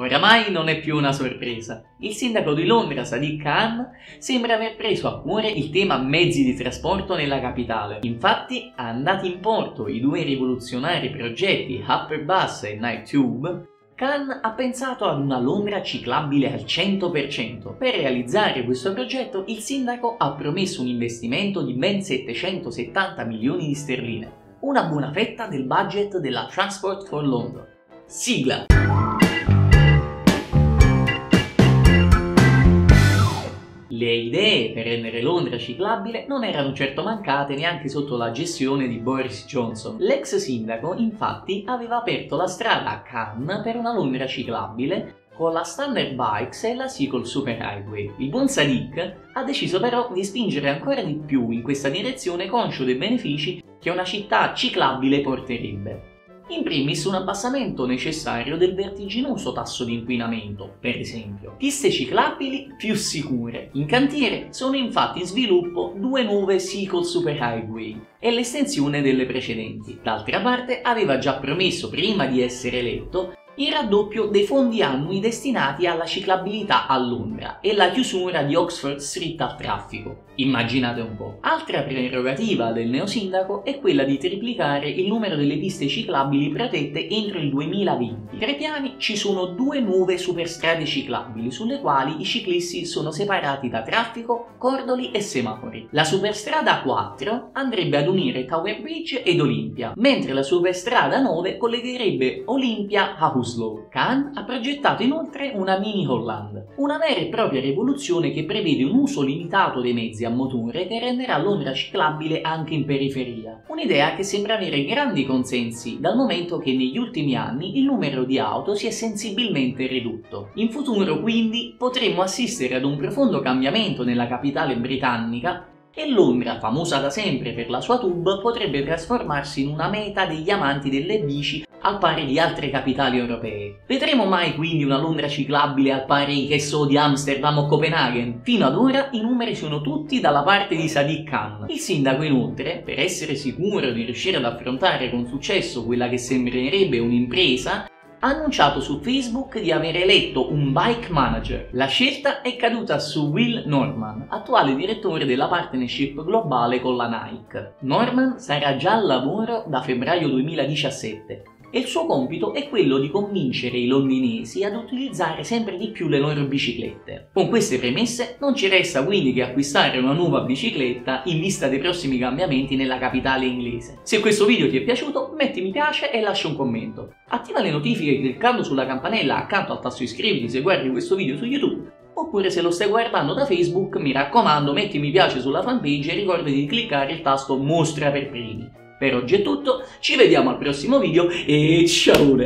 Oramai non è più una sorpresa. Il sindaco di Londra, Sadiq Khan, sembra aver preso a cuore il tema mezzi di trasporto nella capitale. Infatti, andati in porto i due rivoluzionari progetti Upper Bus e Night Tube, Khan ha pensato ad una Londra ciclabile al 100%. Per realizzare questo progetto, il sindaco ha promesso un investimento di ben 770 milioni di sterline, una buona fetta del budget della Transport for London. Sigla! Rendere Londra ciclabile non erano certo mancate neanche sotto la gestione di Boris Johnson. L'ex sindaco infatti aveva aperto la strada a Cannes per una Londra ciclabile con la Standard Bikes e la Seagull Superhighway. Il buon Sadiq ha deciso però di spingere ancora di più in questa direzione conscio dei benefici che una città ciclabile porterebbe. In primis un abbassamento necessario del vertiginoso tasso di inquinamento, per esempio. Piste ciclabili più sicure. In cantiere sono infatti in sviluppo due nuove Sequel Superhighway e l'estensione delle precedenti. D'altra parte aveva già promesso prima di essere eletto il raddoppio dei fondi annui destinati alla ciclabilità a Londra e la chiusura di Oxford Street al traffico. Immaginate un po'. Altra prerogativa del neosindaco è quella di triplicare il numero delle piste ciclabili protette entro il 2020. Tra i piani ci sono due nuove superstrade ciclabili sulle quali i ciclisti sono separati da traffico, cordoli e semafori. La superstrada 4 andrebbe ad unire Tower Bridge ed Olympia, mentre la superstrada 9 collegherebbe Olympia a Huslow. Khan ha progettato inoltre una mini Holland, una vera e propria rivoluzione che prevede un uso limitato dei mezzi a motore che renderà Londra ciclabile anche in periferia. Un'idea che sembra avere grandi consensi dal momento che negli ultimi anni il numero di auto si è sensibilmente ridotto. In futuro quindi potremmo assistere ad un profondo cambiamento nella capitale britannica e Londra, famosa da sempre per la sua tube, potrebbe trasformarsi in una meta degli amanti delle bici al pari di altre capitali europee. Vedremo mai quindi una Londra ciclabile al pari che so di Amsterdam o Copenaghen? Fino ad ora i numeri sono tutti dalla parte di Sadiq Khan. Il sindaco inoltre, per essere sicuro di riuscire ad affrontare con successo quella che sembrerebbe un'impresa, ha annunciato su Facebook di aver eletto un bike manager. La scelta è caduta su Will Norman, attuale direttore della partnership globale con la Nike. Norman sarà già al lavoro da febbraio 2017 e il suo compito è quello di convincere i londinesi ad utilizzare sempre di più le loro biciclette. Con queste premesse non ci resta quindi che acquistare una nuova bicicletta in vista dei prossimi cambiamenti nella capitale inglese. Se questo video ti è piaciuto metti mi piace e lascia un commento. Attiva le notifiche cliccando sulla campanella accanto al tasto iscriviti se guardi questo video su YouTube oppure se lo stai guardando da Facebook mi raccomando metti mi piace sulla fanpage e ricordati di cliccare il tasto mostra per primi. Per oggi è tutto, ci vediamo al prossimo video e ciao!